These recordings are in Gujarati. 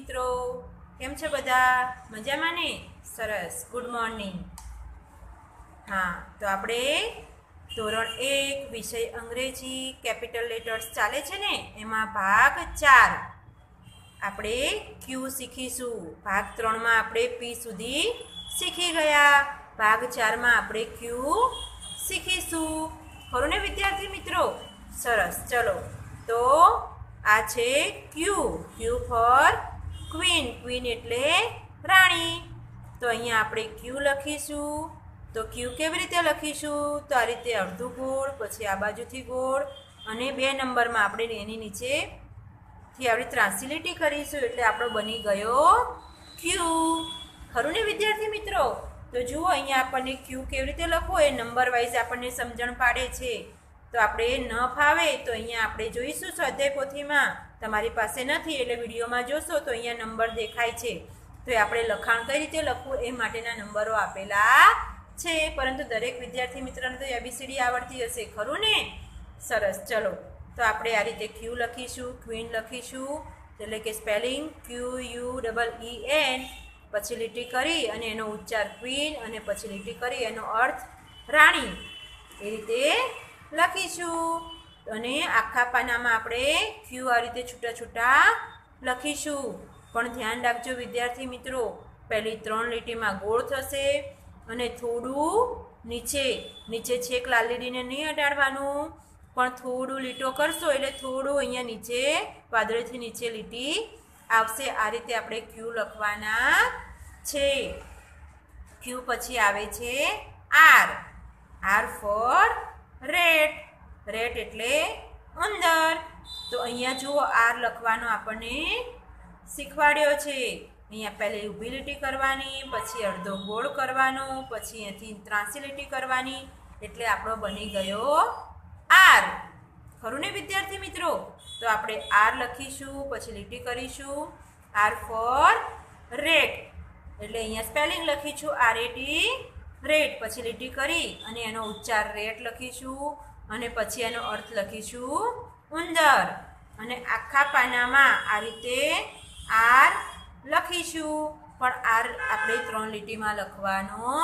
છો બધા? મજામાં ને? સરસ. ગુડ મોર્નિંગ હા, તો આપણે ધોરણ એક, વિષય અંગ્રેજી કેપિટલ લેટર્સ ચાલે છે ને? એમાં ભાગ ચાર આપણે ક્યુ શીખીશું. ભાગ ત્રણમાં આપણે પી સુધી શીખી ગયા. ભાગ ચારમાં આપણે ક્યુ શીખીશું. ખરું ને વિદ્યાર્થી મિત્રો? સરસ. ચલો. તો આ છે Q Q for queen queen એટલે રાણી. તો અહીંયા આપણે ક્યુ લખીશું. તો ક્યુ કેવી રીતે લખીશું? તો આ રીતે અડધું ગોળ, પછી આ બાજુથી ગોળ, અને બે નંબરમાં આપણે એની નીચે થી આપણે ત્રાસી કરીશું એટલે આપણો બની ગયો ક્યુ ખરું ને વિદ્યાર્થી મિત્રો? તો જુઓ અહીંયા આપણને ક્યુ કેવી રીતે લખવો એ નંબર વાઇઝ આપણને સમજણ પાડે છે. તો આપણે ન ફાવે તો અહીંયા આપણે જોઈશું સ્વાધ્યાય પોથીમાં. તમારી પાસે નથી એટલે વિડીયોમાં જોશો તો અહીંયા નંબર દેખાય છે. તો એ આપણે લખાણ કઈ રીતે લખવું એ માટેના નંબરો આપેલા છે. પરંતુ દરેક વિદ્યાર્થી મિત્રને તો એબીસીડી આવડતી હશે, ખરું ને? સરસ, ચલો. તો આપણે આ રીતે ક્યુ લખીશું ક્વીન લખીશું, એટલે કે spelling Q U double E N પછી લીટી કરી અને એનો ઉચ્ચાર ક્વીન અને પછી લીટી કરી એનો અર્થ રાણી. એ રીતે લખીશું. અને આખા પાનામાં આપણે ક્યુ આ રીતે છૂટા છૂટા લખીશું. પણ ધ્યાન રાખજો વિદ્યાર્થી મિત્રો, પહેલી ત્રણ લીટીમાં ગોળ થશે અને થોડું નીચે નીચે છેક લાલ લીટીને નહીં અડાડવાનું પણ થોડું લીટો કરશો એટલે થોડું અહીંયા નીચે, વાદળીથી નીચે લીટી આવશે. આ રીતે આપણે ક્યુ લખવાના છે. ક્યુ પછી આવે છે R. R for rat rat એટલે અંદર. તો અહીંયા જુઓ, આર લખવાનો આપણને શીખવાડ્યો છે. અહીંયા પહેલે ઊભી લીટી કરવાની, પછી અડધો ગોળ કરવાનો, પછી અહીંથી ત્રાસી કરવાની, એટલે આપણો બની ગયો આર. ખરું ને વિદ્યાર્થી મિત્રો? તો આપણે આર લખીશું, પછી લીટી કરીશું. આર ફોર રેટ એટલે અહીંયા સ્પેલિંગ લખીશું, આર એટી રેટ પછી લીટી કરી અને એનો ઉચ્ચાર રેટ લખીશું. અને પછી એનો અર્થ લખીશું ઉંદર. અને આખા પાનામાં આ રીતે આર લખીશું. પણ આર આપણે ત્રણ લીટીમાં લખવાનો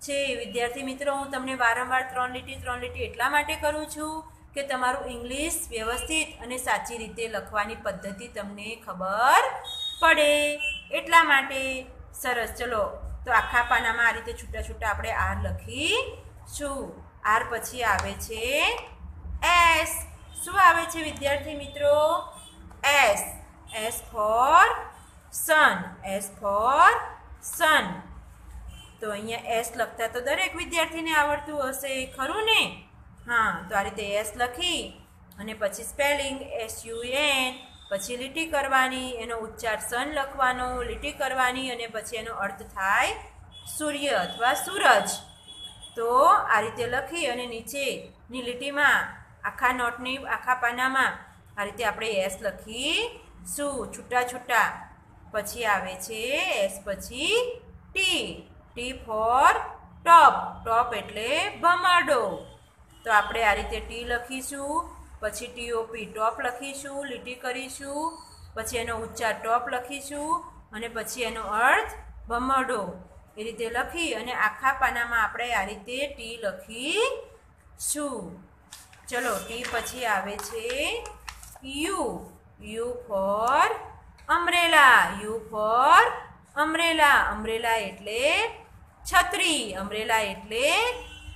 છે. વિદ્યાર્થી મિત્રો, હું તમને વારંવાર ત્રણ લીટી ત્રણ લીટી એટલા માટે કરું છું કે તમારું ઇંગ્લિશ વ્યવસ્થિત અને સાચી રીતે લખવાની પદ્ધતિ તમને ખબર પડે. એટલા માટે સરસ. ચલો, તો આખા પાનામાં આ રીતે છૂટા છૂટા આપણે આર લખીશું. આર પછી આવે છે એસ. શું આવે છે વિદ્યાર્થી મિત્રો? S. S for sun. S for sun. તો અહીંયા એસ લખતા તો દરેક વિદ્યાર્થીને આવડતું હશે, ખરું ને? હા, તો આ રીતે એસ લખી અને પછી સ્પેલિંગ એસ યુ પછી લીટી કરવાની, એનો ઉચ્ચાર સન લખવાનો, લીટી કરવાની અને પછી એનો અર્થ થાય સૂર્ય અથવા સૂરજ. તો આ રીતે લખી અને નીચેની લીટીમાં આખા નોટની, આખા પાનામાં આ રીતે આપણે એસ લખી શું? છૂટા છૂટા. પછી આવે છે એસ પછી T T for top top એટલે ભમાડો તો આપણે આ રીતે ટી લખીશું, પછી ટીઓપી ટોપ લખીશું, લીટી કરીશું, પછી એનો ઉચ્ચાર ટોપ લખીશું, અને પછી એનો અર્થ ભમરડો. એ રીતે લખી અને આખા પાનામાં આપણે આ રીતે ટી લખીશું ચલો ટી પછી આવે છે U U for umbrella U for umbrella umbrella એટલે છત્રી. અમરેલા એટલે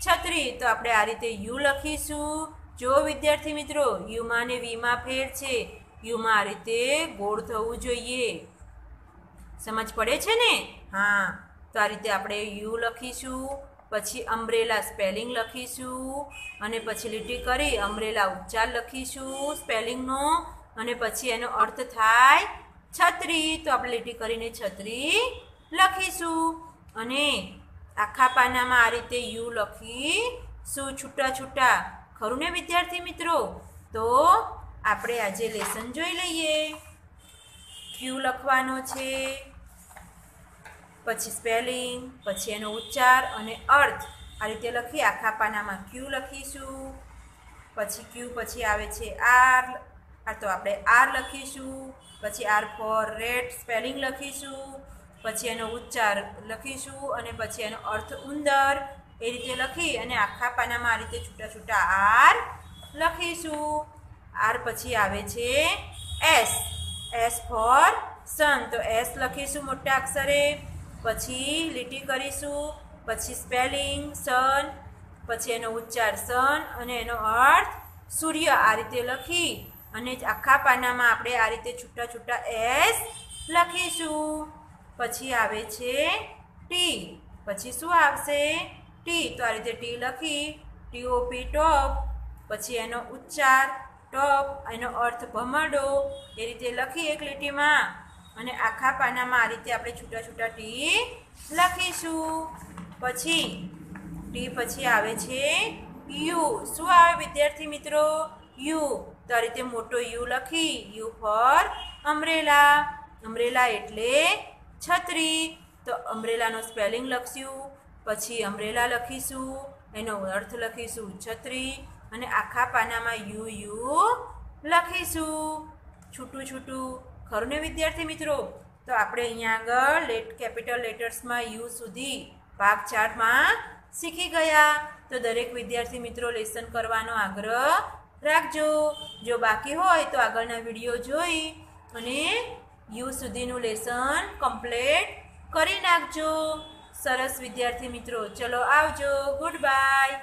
છત્રી. તો આપણે આ રીતે યુ લખીશું. જો વિદ્યાર્થી મિત્રો યુમાં ને વીમાં ફેર છે યુમાં આ રીતે ગોળ થવું જોઈએ. સમજ પડે છે ને? હા. તો આ રીતે આપણે યુ લખીશું, પછી અમ્બ્રેલા સ્પેલિંગ લખીશું, અને પછી લીટી કરી અમ્બ્રેલા ઉચ્ચાર લખીશું સ્પેલિંગનો, અને પછી એનો અર્થ થાય છત્રી. તો આપણે લીટી કરીને છત્રી લખીશું. અને આખા પાનામાં આ રીતે યુ લખીશું છૂટા છૂટા. ખરું ને વિદ્યાર્થી મિત્રો? તો આપણે આજે લેસન જોઈ લઈએ. ક્યુ લખવાનો છે? પછી સ્પેલિંગ, પછી એનો ઉચ્ચાર અને અર્થ. આ રીતે લખી આખા પાનામાં ક્યુ લખીશું. પછી ક્યુ પછી આવે છે આર. આ તો આપણે આર લખીશું. પછી આર ફોર રેડ સ્પેલિંગ લખીશું. પછી એનો ઉચ્ચાર લખીશું અને પછી એનો અર્થ ઉંદર. એ રીતે લખી અને આખા પાનામાં આ રીતે છૂટા છૂટા આર લખીશું. આર પછી આવે છે એસ. એસ ફોર સન તો એસ લખીશું મોટા અક્ષરે. પછી લીટી કરીશું, પછી સ્પેલિંગ સન પછી એનો ઉચ્ચાર સન અને એનો અર્થ સૂર્ય આ રીતે લખી અને આખા પાનામાં આપણે આ રીતે છૂટા છૂટા એસ લખીશું. પછી આવે છે ટી પછી શું આવશે? ટી તો આ રીતે ટી લખી ટીઓપી ટોપ પછી એનો ઉચ્ચાર ટોપ એનો અર્થ ભમરડો, એ રીતે લખી એક લીટીમાં. અને આખા પાનામાં આ રીતે આપણે છૂટા છૂટા ટી લખીશું. પછી ટી પછી આવે છે યુ. શું આવે વિદ્યાર્થી મિત્રો? યુ. તો આ રીતે મોટો યુ લખી, યુ ફોર અમરેલા. અમરેલા એટલે છત્રી. તો અમરેલાનો સ્પેલિંગ લખશું. પછી અમરેલા લખીશું. એનો અર્થ લખીશું છત્રી. અને આખા પાનામાં યુ યુ લખીશું. છૂટું છૂટું. ખરું ને વિદ્યાર્થી મિત્રો? તો આપણે અહીંયા આગળ લેટ કેપિટલ લેટર્સમાં યુ સુધી ભાગ ચારમાં શીખી ગયા. તો દરેક વિદ્યાર્થી મિત્રો લેસન કરવાનો આગ્રહ રાખજો. જો બાકી હોય તો આગળના વીડિયો જોઈ અને યુ સુધીનું લેસન કમ્પ્લીટ કરી નાખજો. સરસ વિદ્યાર્થી મિત્રો, ચલો આવજો. Good bye